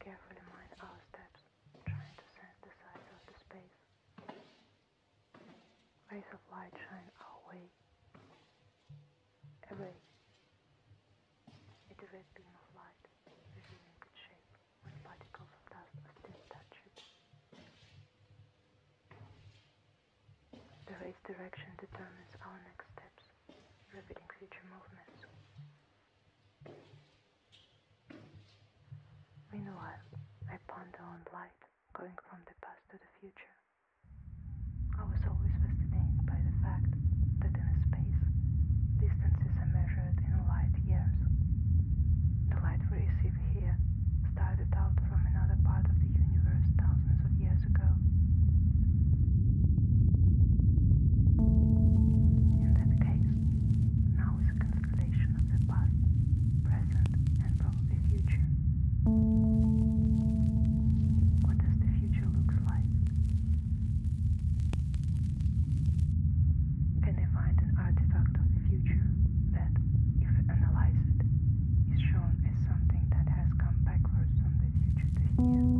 carefully mind our steps, trying to sense the size of the space. Rays of light shine our way. A ray. A direct beam of light, revealing its shape when particles of dust are still touch it. The ray's direction determines our next steps, revealing future movements. Meanwhile, I ponder on light going from the past to the future. Future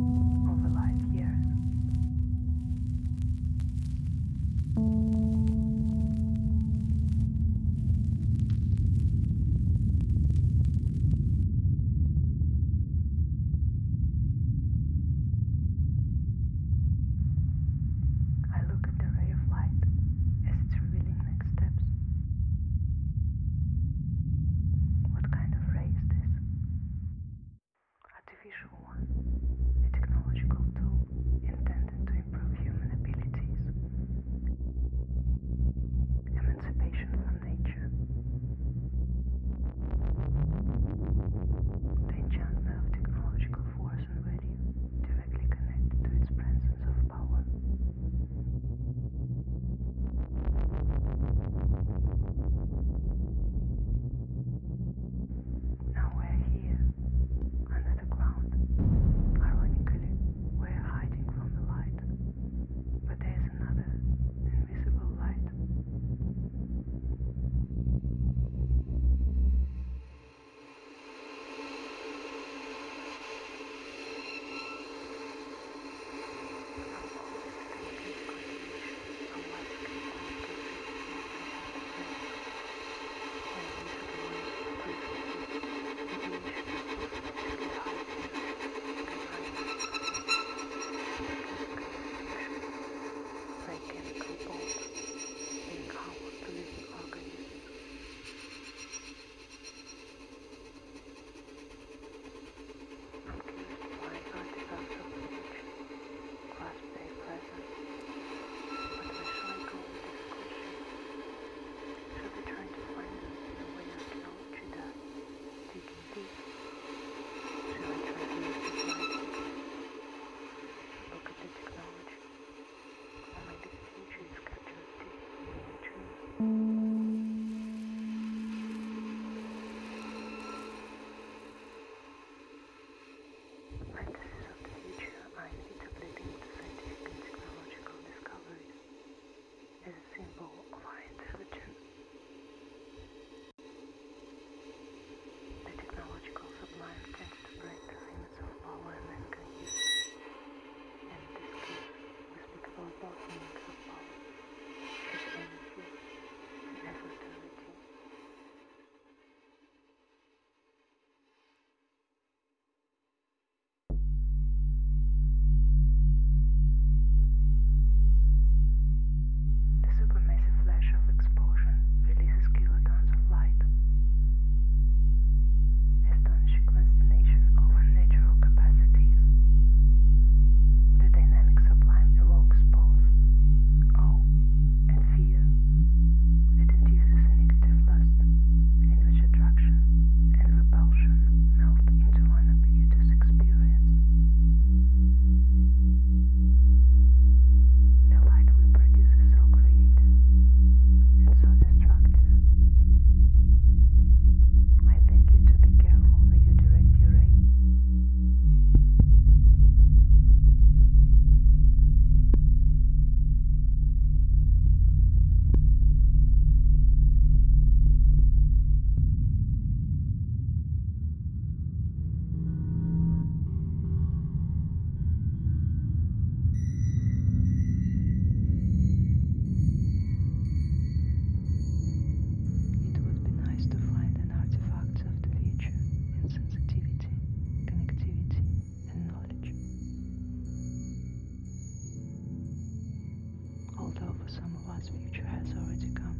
some of us future has already come.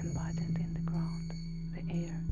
Embodied in the ground, the air,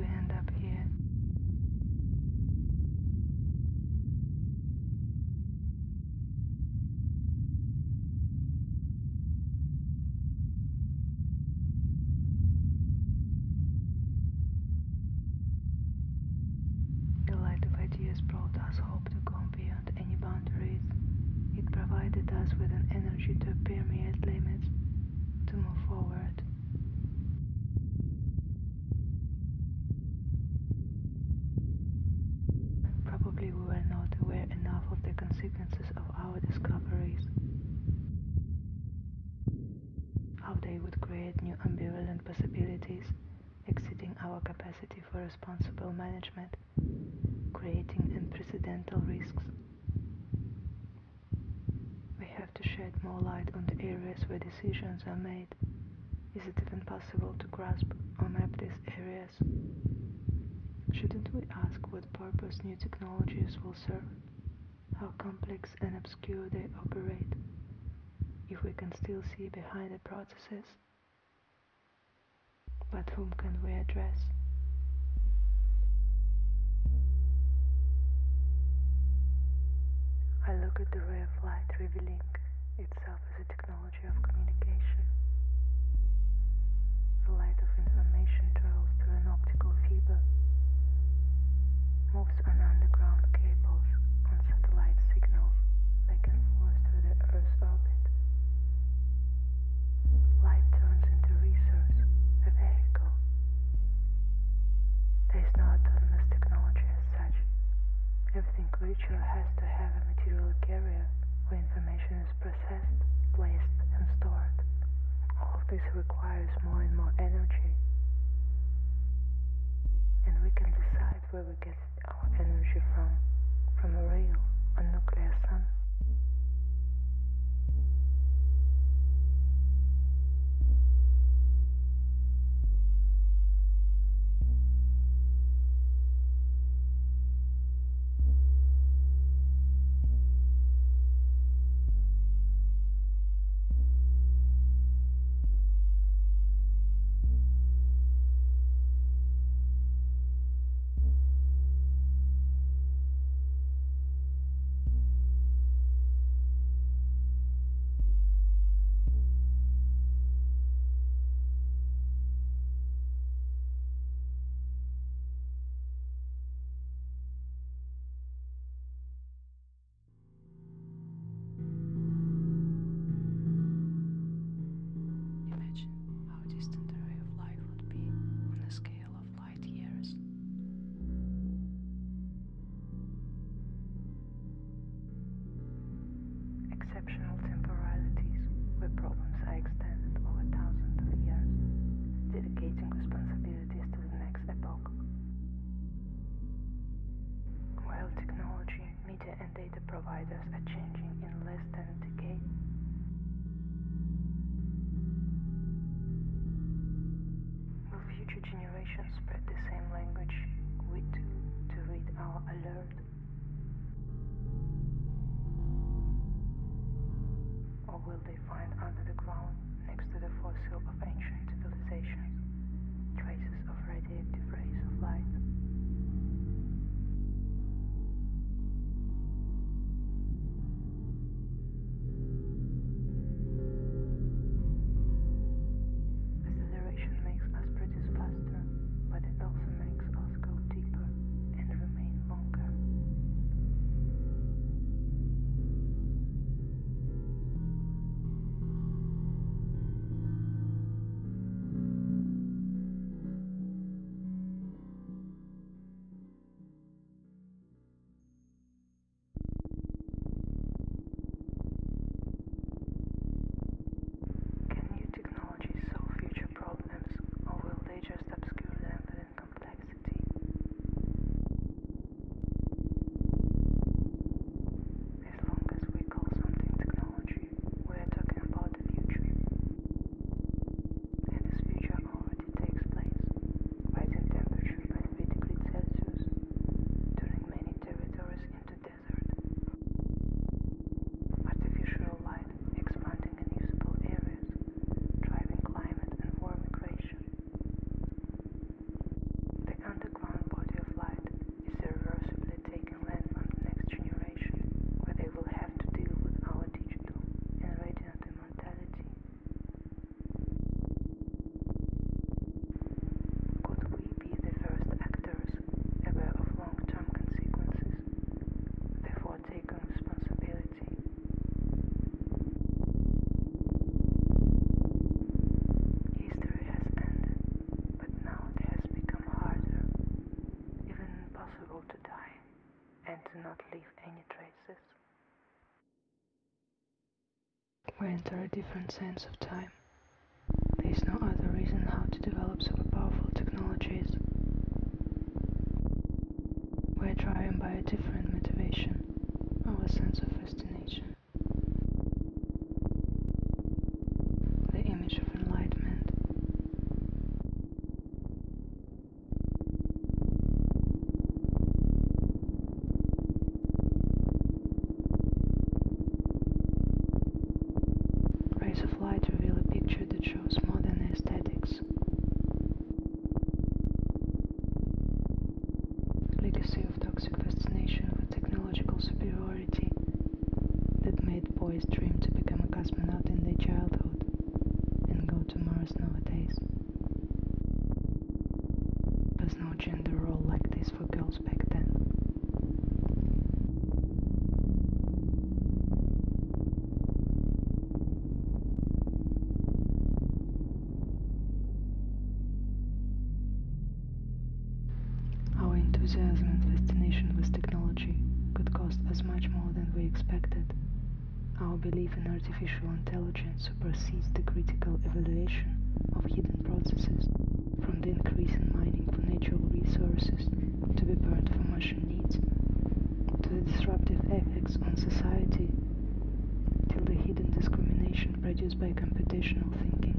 we end up here? The light of ideas brought us hope to go beyond any boundaries. It provided us with an energy to permeate of the consequences of our discoveries. How they would create new ambivalent possibilities, exceeding our capacity for responsible management, creating unprecedented risks. We have to shed more light on the areas where decisions are made, Is it even possible to grasp or map these areas? Shouldn't we ask what purpose new technologies will serve? How complex and obscure they operate? If we can still see behind the processes? But whom can we address? I look at the ray of light revealing itself as a technology of communication. The light of information travels through an optical fiber, moves on underground turns into resource, a vehicle. There is no autonomous technology as such. Everything virtual has to have a material carrier where information is processed, placed, and stored. All of this requires more and more energy. And we can decide where we get our energy from, from a real or nuclear sun. Enter a different sense of time. There is no other reason how to develop super powerful technologies. We are driven by a different motivation, our sense of fascination. Produced by computational thinking.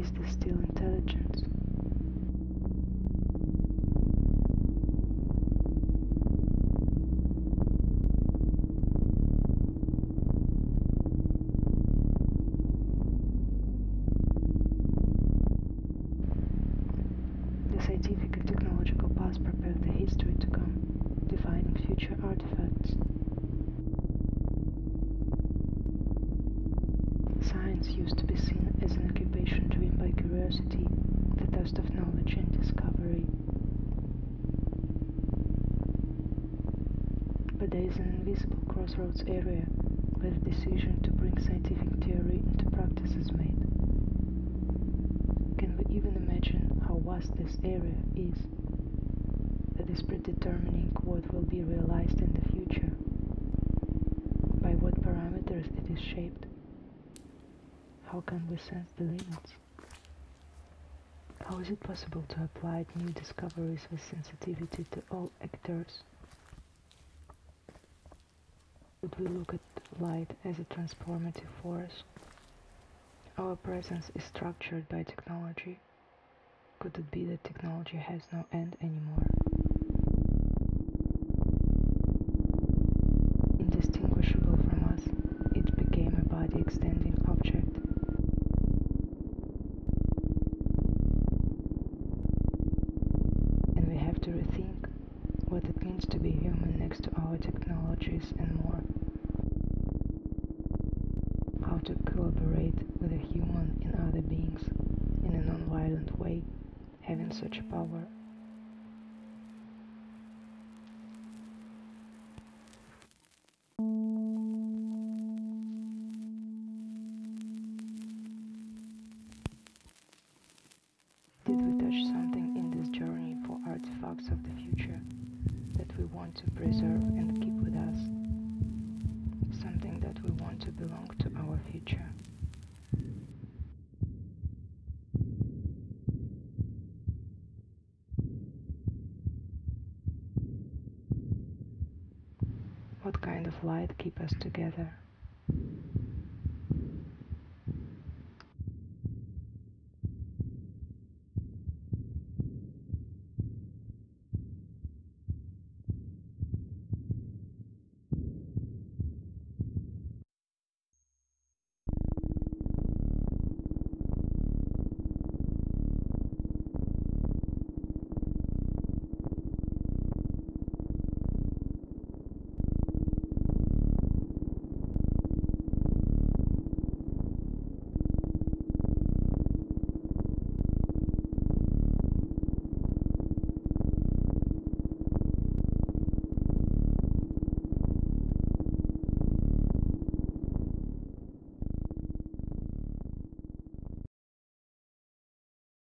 Is this still intelligence? There is an invisible crossroads area where the decision to bring scientific theory into practice is made. Can we even imagine how vast this area is that is predetermining what will be realized in the future? By what parameters it is shaped? How can we sense the limits? How is it possible to apply new discoveries with sensitivity to all actors? Would we look at light as a transformative force? Our presence is structured by technology. Could it be that technology has no end anymore? Indistinguishable from us, it became a body extending object. And we have to rethink what it means to be human next to our technologies and more. To collaborate with a human and other beings in a non-violent way, having such power. Did we touch something in this journey for artifacts of the future that we want to preserve and keep with us? Something that we want to belong to our future. What kind of light keep us together?